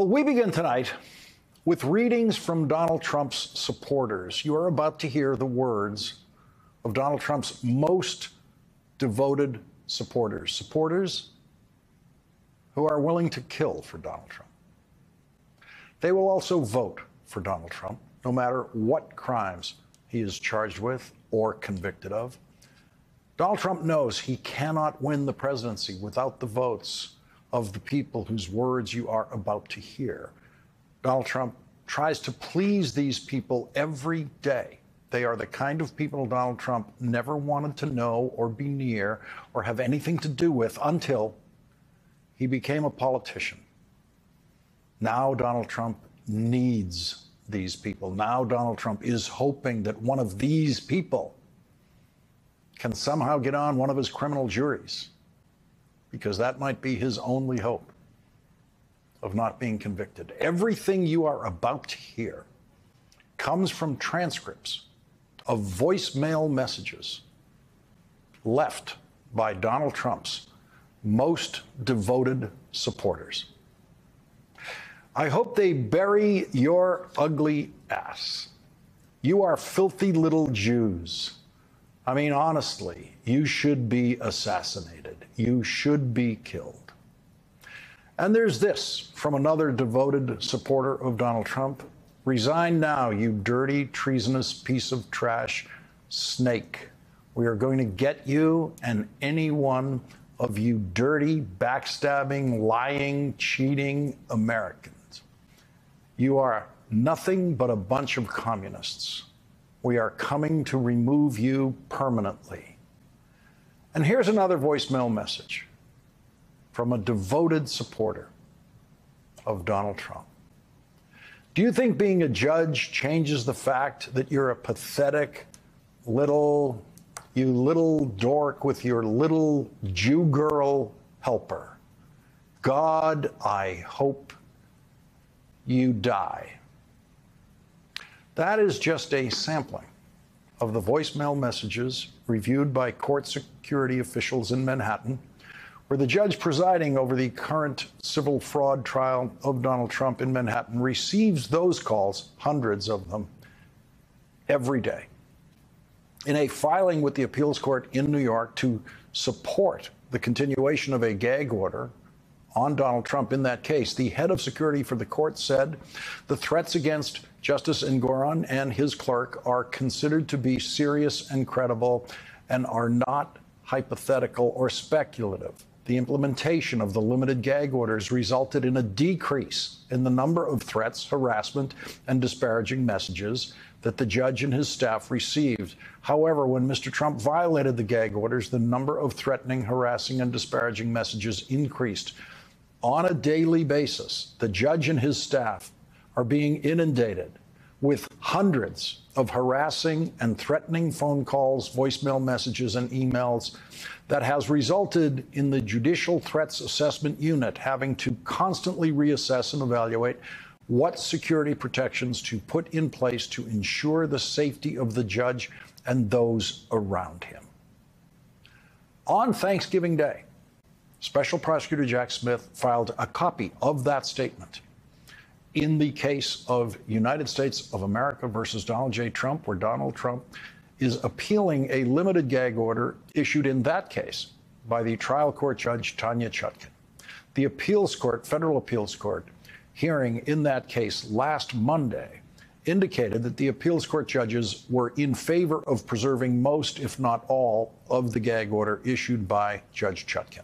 Well, we begin tonight with readings from Donald Trump's supporters. You are about to hear the words of Donald Trump's most devoted supporters, supporters who are willing to kill for Donald Trump. They will also vote for Donald Trump, no matter what crimes he is charged with or convicted of. Donald Trump knows he cannot win the presidency without the votes of the people whose words you are about to hear. Donald Trump tries to please these people every day. They are the kind of people Donald Trump never wanted to know or be near or have anything to do with until he became a politician. Now Donald Trump needs these people. Now Donald Trump is hoping that one of these people can somehow get on one of his criminal juries because that might be his only hope of not being convicted. Everything you are about to hear comes from transcripts of voicemail messages left by Donald Trump's most devoted supporters. I hope they bury your ugly ass. You are filthy little Jews. I mean, honestly, you should be assassinated. You should be killed. And there's this from another devoted supporter of Donald Trump Resign now, you dirty, treasonous piece of trash snake. We are going to get you and any one of you dirty, backstabbing, lying, cheating Americans. You are nothing but a bunch of communists. We are coming to remove you permanently. And here's another voicemail message from a devoted supporter of Donald Trump. Do you think being a judge changes the fact that you're a pathetic little, you little dork with your little Jew girl helper? God, I hope you die. That is just a sampling of the voicemail messages reviewed by court security officials in Manhattan, where the judge presiding over the current civil fraud trial of Donald Trump in Manhattan receives those calls, hundreds of them, every day. In a filing with the appeals court in New York to support the continuation of a gag order on Donald Trump in that case, the head of security for the court said the threats against Justice Engoron and his clerk are considered to be serious and credible and are not hypothetical or speculative. The implementation of the limited gag orders resulted in a decrease in the number of threats, harassment, and disparaging messages that the judge and his staff received. However, when Mr. Trump violated the gag orders, the number of threatening, harassing, and disparaging messages increased. On a daily basis, the judge and his staff are being inundated with hundreds of harassing and threatening phone calls, voicemail messages, and emails that has resulted in the Judicial Threats Assessment Unit having to constantly reassess and evaluate what security protections to put in place to ensure the safety of the judge and those around him. On Thanksgiving Day, Special Prosecutor Jack Smith filed a copy of that statement in the case of United States of America versus Donald J. Trump, where Donald Trump is appealing a limited gag order issued in that case by the trial court judge Tanya Chutkan. The appeals court, federal appeals court, hearing in that case last Monday indicated that the appeals court judges were in favor of preserving most, if not all, of the gag order issued by Judge Chutkan.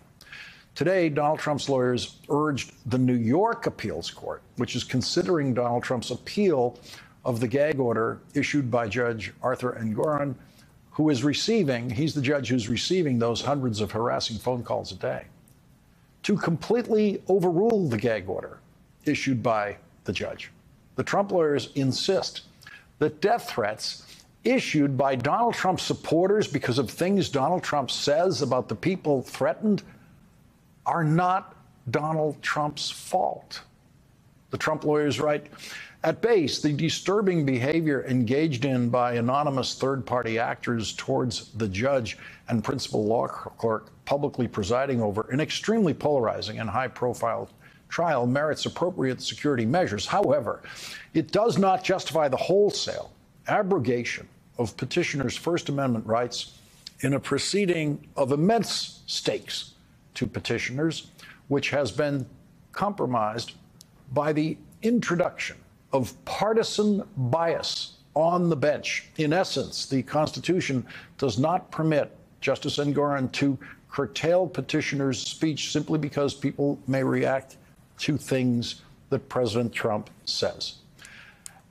Today, Donald Trump's lawyers urged the New York appeals court, which is considering Donald Trump's appeal of the gag order issued by Judge Arthur Engoron, who is receiving, he's the judge who's receiving those hundreds of harassing phone calls a day, to completely overrule the gag order issued by the judge. The Trump lawyers insist that death threats issued by Donald Trump supporters because of things Donald Trump says about the people threatened are not Donald Trump's fault. The Trump lawyers write At base, the disturbing behavior engaged in by anonymous third party actors towards the judge and principal law clerk publicly presiding over an extremely polarizing and high profile trial merits appropriate security measures. However, it does not justify the wholesale abrogation of petitioners' First Amendment rights in a proceeding of immense stakes to petitioners, which has been compromised by the introduction of partisan bias on the bench. In essence, the Constitution does not permit Justice Engoron to curtail petitioners' speech simply because people may react to things that President Trump says.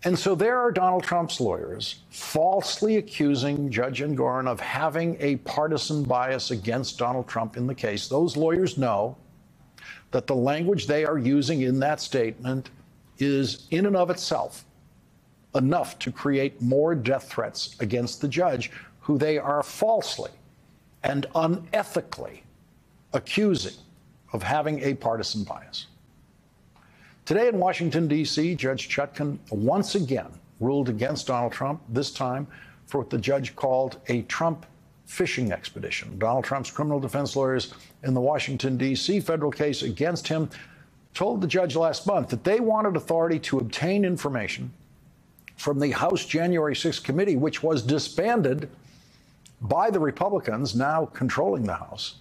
And so there are Donald Trump's lawyers falsely accusing Judge Engoron of having a partisan bias against Donald Trump in the case. Those lawyers know that the language they are using in that statement is, in and of itself, enough to create more death threats against the judge, who they are falsely and unethically accusing of having a partisan bias. Today in Washington, D.C., Judge Chutkan once again ruled against Donald Trump, this time for what the judge called a Trump fishing expedition. Donald Trump's criminal defense lawyers in the Washington, D.C. federal case against him told the judge last month that they wanted authority to obtain information from the House January 6th committee, which was disbanded by the Republicans now controlling the House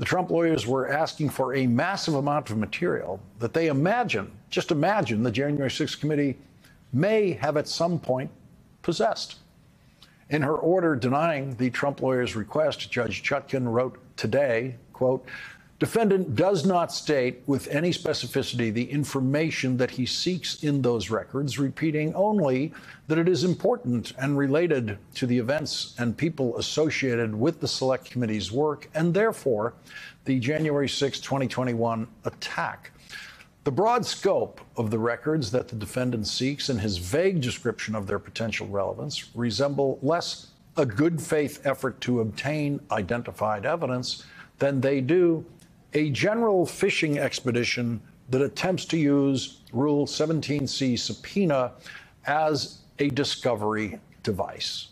the Trump lawyers were asking for a massive amount of material that they imagine, just imagine, the January 6th committee may have at some point possessed. In her order denying the Trump lawyers' request, Judge Chutkan wrote today, quote, Defendant does not state with any specificity the information that he seeks in those records, repeating only that it is important and related to the events and people associated with the Select Committee's work, and therefore the January 6, 2021 attack. The broad scope of the records that the defendant seeks and his vague description of their potential relevance resemble less a good faith effort to obtain identified evidence than they do a general fishing expedition that attempts to use Rule 17C subpoena as a discovery device.